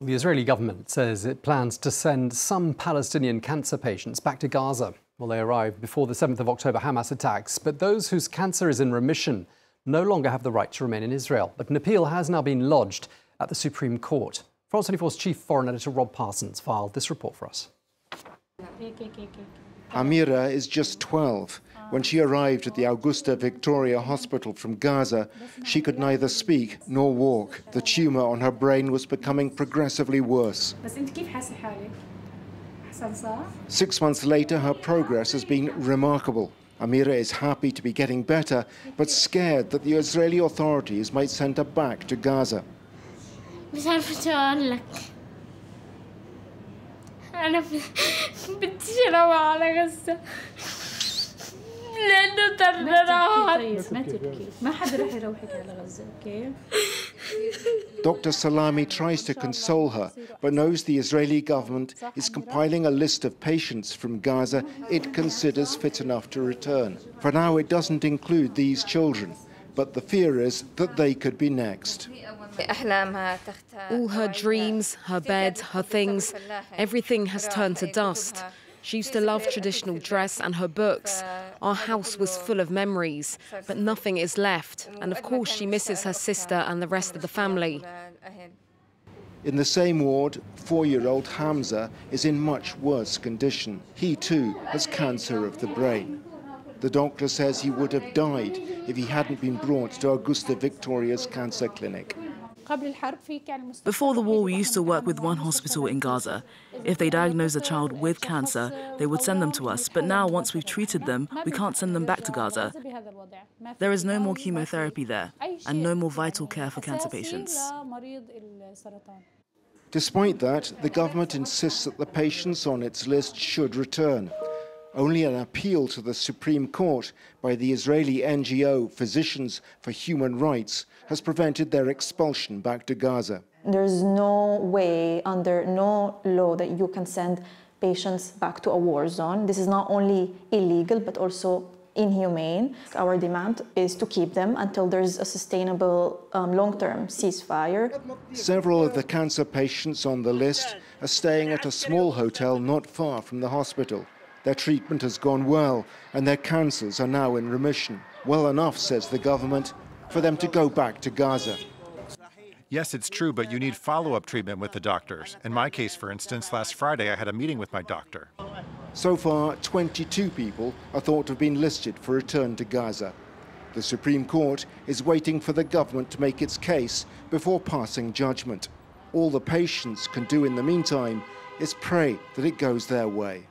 The Israeli government says it plans to send some Palestinian cancer patients back to Gaza. Well, they arrived before the 7th of October Hamas attacks, but those whose cancer is in remission no longer have the right to remain in Israel. But an appeal has now been lodged at the Supreme Court. France 24's chief foreign editor Rob Parsons filed this report for us. Amira is just 12. When she arrived at the Augusta Victoria Hospital from Gaza, she could neither speak nor walk. The tumour on her brain was becoming progressively worse. Six months later, her progress has been remarkable. Amira is happy to be getting better, but scared that the Israeli authorities might send her back to Gaza. مش عارفة أقول لك أنا بديش أروح على غزة لأنه ترى طيب ما تبكي ما حدا رح يروحك على غزة أوكي Dr. Salami tries to console her, but knows the Israeli government is compiling a list of patients from Gaza it considers fit enough to return. For now, it doesn't include these children, but the fear is that they could be next. All her dreams, her bed, her things, everything has turned to dust. She used to love traditional dress and her books. Our house was full of memories, but nothing is left. And of course, she misses her sister and the rest of the family. In the same ward, four-year-old Hamza is in much worse condition. He too has cancer of the brain. The doctor says he would have died if he hadn't been brought to Augusta Victoria's cancer clinic. Before the war, we used to work with one hospital in Gaza. If they diagnosed a child with cancer, they would send them to us. But now, once we've treated them, we can't send them back to Gaza. There is no more chemotherapy there and no more vital care for cancer patients. Despite that, the government insists that the patients on its list should return. Only an appeal to the Supreme Court by the Israeli NGO Physicians for Human Rights has prevented their expulsion back to Gaza. There's no way, under no law, that you can send patients back to a war zone. This is not only illegal, but also inhumane. Our demand is to keep them until there's a sustainable um, long-term ceasefire. Several of the cancer patients on the list are staying at a small hotel not far from the hospital. Their treatment has gone well, and their cancers are now in remission. Well enough, says the government, for them to go back to Gaza. Yes, it's true, but you need follow up treatment with the doctors. In my case, for instance, last Friday I had a meeting with my doctor. So far, 22 people are thought to have been listed for return to Gaza. The Supreme Court is waiting for the government to make its case before passing judgment. All the patients can do in the meantime is pray that it goes their way.